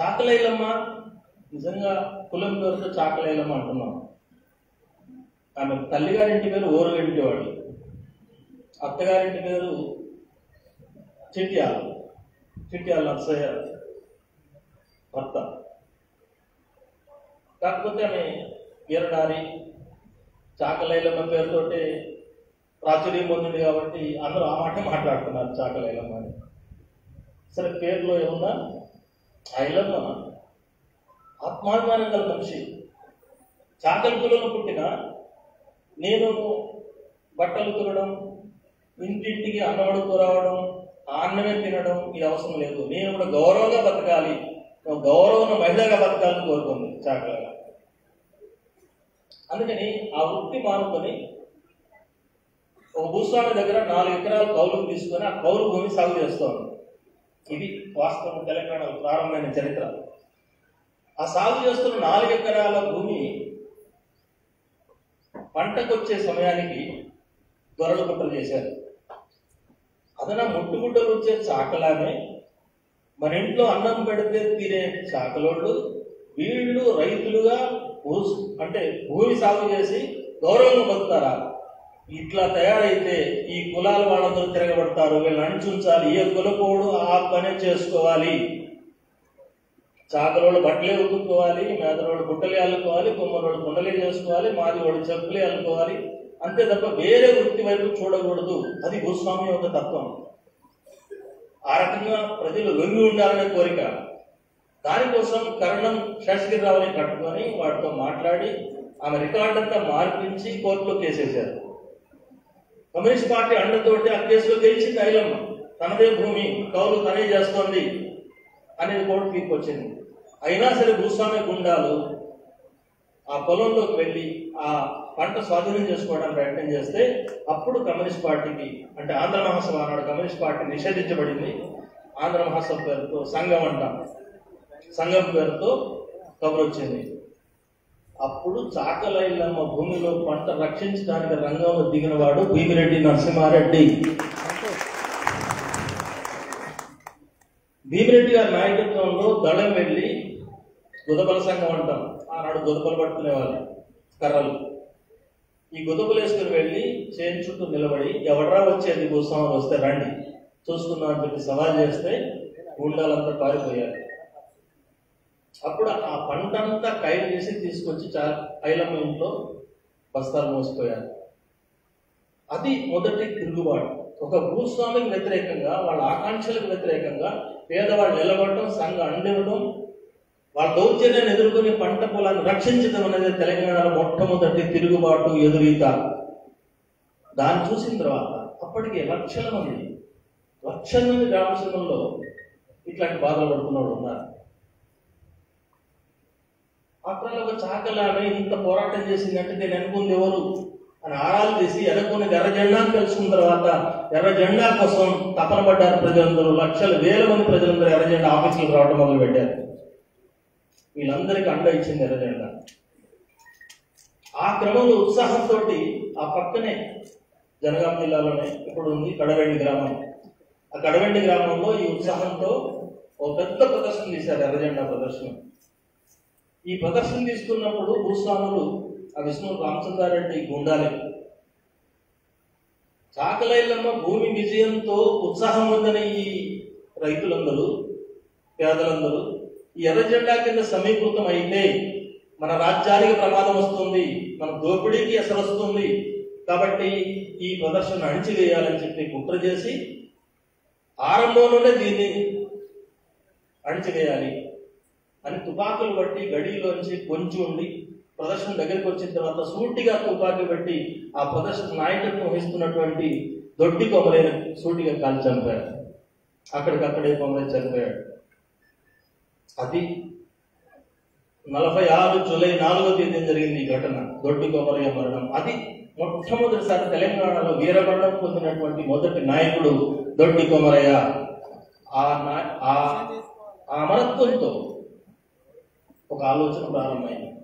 చాకలేలమ్మ నిజంగా కులం పేరుతో చాకలేలమ్మ అంటున్నాం. ఆమె తల్లిగారింటి పేరు ఓరుగంటివాడు అత్తగారింటి పేరు చిట్యాల. చిట్యాల నర్సయ్య భర్త. కాకపోతే ఆమె వీరనారి చాకలైలమ్మ పేరుతోటి ప్రాచుర్యం పొందింది కాబట్టి అందరూ ఆ మాట మాట్లాడుతున్నారు చాకలైలమ్మ అని. సరే పేరులో ఏమన్నా ఐలమ్మ ఆత్మాభిమానం గల మనిషి. చాకలి పుట్టిన నేను బట్టలు తినడం ఇంటింటికి అన్నం అడుగుతూ రావడం ఆ అన్నమే తినడం ఇది అవసరం లేదు. నేను కూడా గౌరవంగా బతకాలి. గౌరవం మహిళగా బతకాలని కోరుకుంది చాకలగా అందుకని ఆ వృత్తి మానుకొని ఒక భూస్వామి దగ్గర నాలుగు ఎకరాలు కౌలుకు తీసుకొని ఆ కౌలు భూమి సాగు చేస్తోంది. ఇది వాస్తవం. తెలంగాణలో ప్రారంభమైన చరిత్ర. ఆ సాగు చేస్తున్న నాలుగు ఎకరాల భూమి పంటకొచ్చే సమయానికి దొరలు గుట్టలు చేశారు. అదన ముట్టుగుడ్డలు వచ్చే చాకలానే మన ఇంట్లో అన్నం పెడితే తినే చాకలోళ్ళు వీళ్ళు రైతులుగా అంటే భూమి సాగు చేసి గౌరవంగా బతుకుతారా? ఇట్లా తయారైతే ఈ కులాల వాళ్ళతో తిరగబడతారు. వీళ్ళని అణిచుంచాలి ఏ కులపోడు ఆ పనే చేసుకోవాలి. చాకలోళ్ళు బట్టలే ఉతుక్కోవాలి మేదలోళ్ళు బుట్టలే అల్లుకోవాలి కుమ్మరోళ్ళు కుండలే చేసుకోవాలి మాది వాళ్ళు చెప్పులే అల్లుకోవాలి. అంతే తప్ప వేరే వృత్తి వైపు చూడకూడదు. అది భూస్వామి యొక్క తత్వం. ఆ రకంగా ప్రజలు లొంగి ఉండాలనే కోరిక. దానికోసం కరణం శేషగిరిరావుని కట్టుకొని వాటితో మాట్లాడి ఆమె రికార్డ్ అంతా మార్పించి కోర్టులో కేసేశారు. కమ్యూనిస్ట్ పార్టీ అండతోటి ఆ కేసులో గెలిచింది ఐలమ్మ తనదే భూమి కౌలు తనే చేస్తోంది అనేది కోర్టు తీర్పు వచ్చింది అయినా సరే భూస్వామ్య గుండాలు ఆ పొలంలోకి వెళ్ళి ఆ పంట స్వాధీనం చేసుకోవడానికి ప్రయత్నం చేస్తే అప్పుడు కమ్యూనిస్ట్ పార్టీకి అంటే ఆంధ్ర మహాసభ నాడు కమ్యూనిస్ట్ పార్టీ నిషేధించబడింది. ఆంధ్ర మహాసభ పేరుతో సంఘం అంట. సంఘం పేరుతో కబురు వచ్చింది అప్పుడు చాకలైలమ్మ భూమిలో పంట రక్షించడానికి రంగంలో దిగినవాడు భీమిరెడ్డి నరసింహారెడ్డి. భీమిరెడ్డి గారి నాయకత్వంలో దళం వెళ్ళి గుదపల సంఘం అంటాం. ఆనాడు గుదపలు పట్టుకునేవాళ్ళు కర్రలు. ఈ గుదపలేసుకుని వెళ్ళి చేను చుట్టూ నిలబడి ఎవడరా వచ్చేది భూస్వాములు వస్తే రండి చూసుకుందాం అని చెప్పి సవాల్ చేస్తే గుండాలంతా పారిపోయారు. అప్పుడు ఆ పంటంతా కైలు చేసి తీసుకొచ్చి చా ఐలమ్మ ఇంట్లో బస్తాలు మోసిపోయారు. అది మొదటి తిరుగుబాటు. ఒక భూస్వామికి వ్యతిరేకంగా వాళ్ళ ఆకాంక్షలకు వ్యతిరేకంగా పేదవాళ్ళు నిలబడటం సంఘ అండివ్వడం వాళ్ళ దౌర్జన్యాన్ని ఎదుర్కొని పంట పొలాన్ని రక్షించడం అనేది తెలంగాణలో మొట్టమొదటి తిరుగుబాటు ఎదురీత. దాన్ని చూసిన తర్వాత అప్పటికే లక్షల మంది లక్షల మంది గ్రామసభల్లో ఇట్లాంటి బాధలు పడుతున్న ఉన్నారు. అక్కడ ఒక చాకలామె ఇంత పోరాటం చేసిందంటే నేను అనుకుంది ఎవరు? అని ఆరాలు తీసి ఎర్రకొని ఎర్ర జెండాను తెలుసుకున్న తర్వాత ఎర్ర జెండా కోసం తపన పడ్డారు ప్రజలందరూ. లక్షల వేల మంది ప్రజలందరూ ఎర్ర జెండా ఆఫీసులకు రావడం మొదలు పెట్టారు వీళ్ళందరికీ అండ ఇచ్చింది ఎర్ర జెండా. ఆ క్రమంలో ఉత్సాహంతో ఆ పక్కనే జనగాం జిల్లాలోనే ఇప్పుడు ఉంది కడవెండి గ్రామం. ఆ కడవెండి గ్రామంలో ఈ ఉత్సాహంతో ఒక పెద్ద ప్రదర్శన తీశారు ఎర్ర జెండా ప్రదర్శన. ఈ ప్రదర్శన తీసుకున్నప్పుడు భూస్వాములు ఆ విష్ణు రామచంద్రారెడ్డి గుండాలి. చాకలైలమ్మ భూమి విజయంతో ఉత్సాహం పొందిన ఈ రైతులందరూ పేదలందరూ ఈ ఎర్ర జెండా కింద సమీకృతం అయితే మన రాజ్యానికి ప్రమాదం వస్తుంది మన దోపిడీకి అసలు వస్తుంది. కాబట్టి ఈ ప్రదర్శన అణిచివేయాలని చెప్పి కుట్ర చేసి ఆరంభంలోనే దీన్ని అణిచివేయాలి. అని తుపాకులు బట్టి గడిలోంచి పొంచి ఉండి ప్రదర్శన దగ్గరికి వచ్చిన తర్వాత సూటిగా తుపాకి బట్టి ఆ ప్రదర్శన నాయకత్వం వహిస్తున్నటువంటి దొడ్డి కొమరైన సూటిగా కాల్చి చంపారు అక్కడికక్కడే కొమరై చనిపోయాడు. అది నలభై ఆరు జూలై నాలుగో తేదీ జరిగింది ఈ ఘటన. దొడ్డి కొమరయ్య మరణం. అది మొట్టమొదటిసారి తెలంగాణలో వీరమరణం పొందినటువంటి మొదటి నాయకుడు దొడ్డి కొమరయ్య ఆ ఆ అమరత్వంతో ఒక ఆలోచన ప్రారంభమైంది.